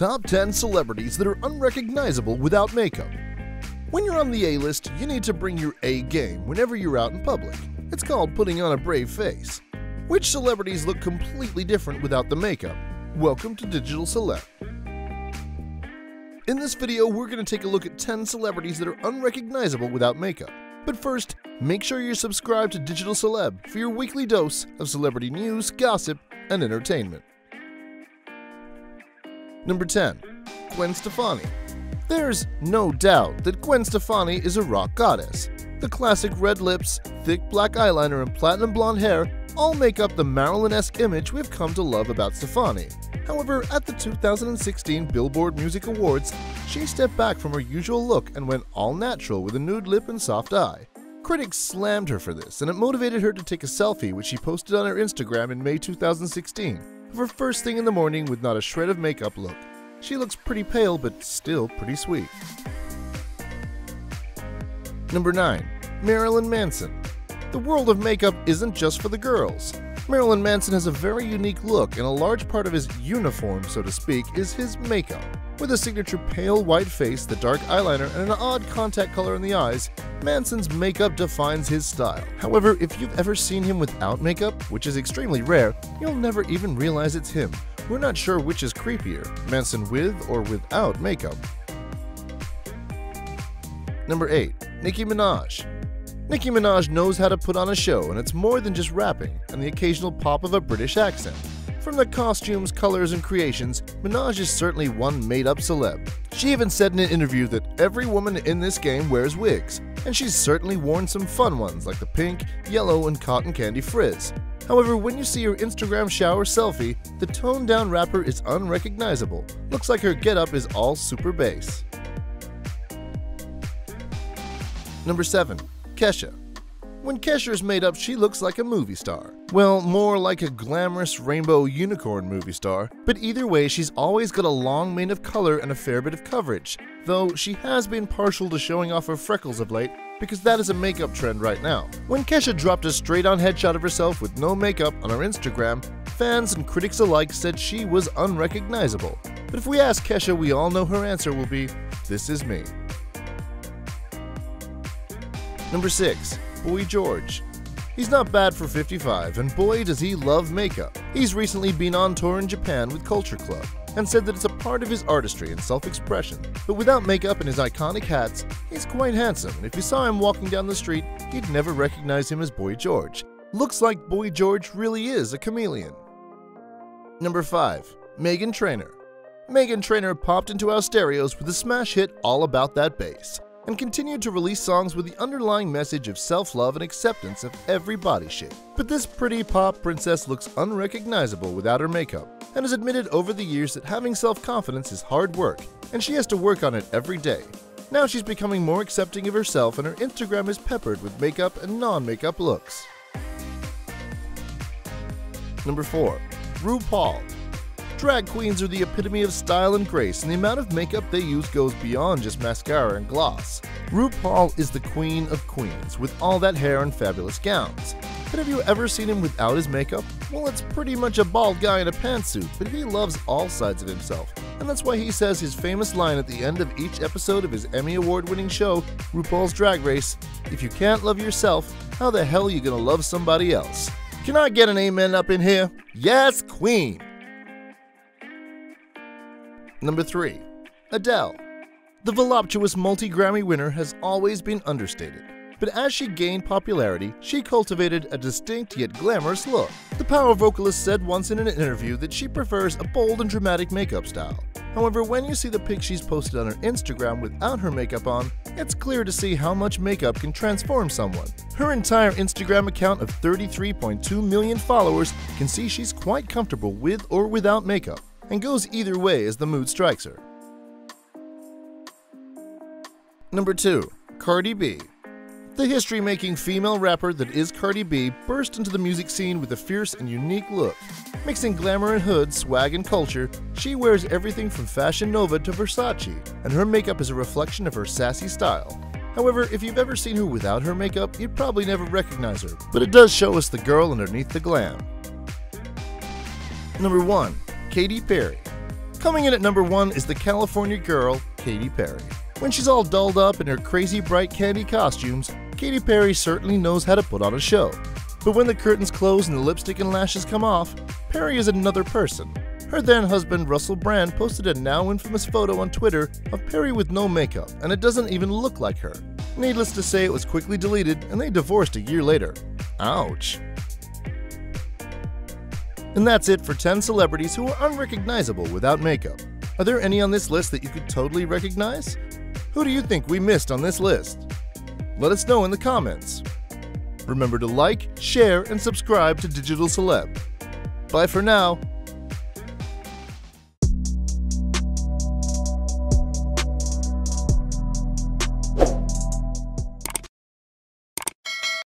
Top 10 Celebrities that are unrecognizable without makeup. When you're on the A list, you need to bring your A game whenever you're out in public. It's called putting on a brave face. Which celebrities look completely different without the makeup? Welcome to Digital Celeb. In this video, we're going to take a look at 10 celebrities that are unrecognizable without makeup. But first, make sure you're subscribed to Digital Celeb for your weekly dose of celebrity news, gossip, and entertainment. Number 10. Gwen Stefani. There's no doubt that Gwen Stefani is a rock goddess. The classic red lips, thick black eyeliner, and platinum blonde hair all make up the Marilyn-esque image we've come to love about Stefani. However, at the 2016 Billboard Music Awards, she stepped back from her usual look and went all natural with a nude lip and soft eye. Critics slammed her for this, and it motivated her to take a selfie which she posted on her Instagram in May 2016 of her first thing in the morning with not a shred of makeup look. She looks pretty pale, but still pretty sweet. Number 9. Marilyn Manson. The world of makeup isn't just for the girls. Marilyn Manson has a very unique look, and a large part of his uniform, so to speak, is his makeup. With a signature pale white face, the dark eyeliner, and an odd contact color in the eyes, Manson's makeup defines his style. However, if you've ever seen him without makeup, which is extremely rare, you'll never even realize it's him. We're not sure which is creepier, Manson with or without makeup. Number 8. Nicki Minaj. Nicki Minaj knows how to put on a show, and it's more than just rapping and the occasional pop of a British accent. From the costumes, colors, and creations, Minaj is certainly one made up celeb. She even said in an interview that every woman in this game wears wigs, and she's certainly worn some fun ones like the pink, yellow, and cotton candy frizz. However, when you see her Instagram shower selfie, the toned down rapper is unrecognizable. Looks like her getup is all super bass. Number 7. Kesha. When Kesha is made up, she looks like a movie star. Well, more like a glamorous rainbow unicorn movie star, but either way, she's always got a long mane of color and a fair bit of coverage, though she has been partial to showing off her freckles of late because that is a makeup trend right now. When Kesha dropped a straight on headshot of herself with no makeup on her Instagram, fans and critics alike said she was unrecognizable. But if we ask Kesha, we all know her answer will be, This is me. Number 6. Boy George. He's not bad for 55, and boy does he love makeup. He's recently been on tour in Japan with Culture Club and said that it's a part of his artistry and self-expression. But without makeup and his iconic hats, he's quite handsome, and if you saw him walking down the street, you'd never recognize him as Boy George. Looks like Boy George really is a chameleon. Number 5. Meghan Trainor. Meghan Trainor popped into our stereos with a smash hit all about that bass and continued to release songs with the underlying message of self-love and acceptance of every body shape. But this pretty pop princess looks unrecognizable without her makeup, and has admitted over the years that having self-confidence is hard work, and she has to work on it every day. Now she's becoming more accepting of herself and her Instagram is peppered with makeup and non-makeup looks. Number 4. RuPaul Drag queens are the epitome of style and grace, and the amount of makeup they use goes beyond just mascara and gloss. RuPaul is the queen of queens, with all that hair and fabulous gowns. But have you ever seen him without his makeup? Well, it's pretty much a bald guy in a pantsuit, but he loves all sides of himself. And that's why he says his famous line at the end of each episode of his Emmy Award winning show, RuPaul's Drag Race If you can't love yourself, how the hell are you gonna love somebody else? Can I get an amen up in here? Yes, Queen! Number 3. Adele. The voluptuous multi Grammy winner has always been understated, but as she gained popularity, she cultivated a distinct yet glamorous look. The power vocalist said once in an interview that she prefers a bold and dramatic makeup style. However, when you see the pics she's posted on her Instagram without her makeup on, it's clear to see how much makeup can transform someone. Her entire Instagram account of 33.2 million followers can see she's quite comfortable with or without makeup and goes either way as the mood strikes her. Number 2. Cardi B The history-making female rapper that is Cardi B burst into the music scene with a fierce and unique look. Mixing glamour and hood, swag and culture, she wears everything from Fashion Nova to Versace, and her makeup is a reflection of her sassy style. However, if you've ever seen her without her makeup, you'd probably never recognize her, but it does show us the girl underneath the glam. Number 1. Katy Perry. Coming in at number one is the California girl, Katy Perry. When she's all dolled up in her crazy bright candy costumes, Katy Perry certainly knows how to put on a show. But when the curtains close and the lipstick and lashes come off, Perry is another person. Her then husband Russell Brand posted a now infamous photo on Twitter of Perry with no makeup, and it doesn't even look like her. Needless to say, it was quickly deleted and they divorced a year later. Ouch. And that's it for 10 celebrities who are unrecognizable without makeup. Are there any on this list that you could totally recognize? Who do you think we missed on this list? Let us know in the comments. Remember to like, share, and subscribe to Digital Celeb. Bye for now.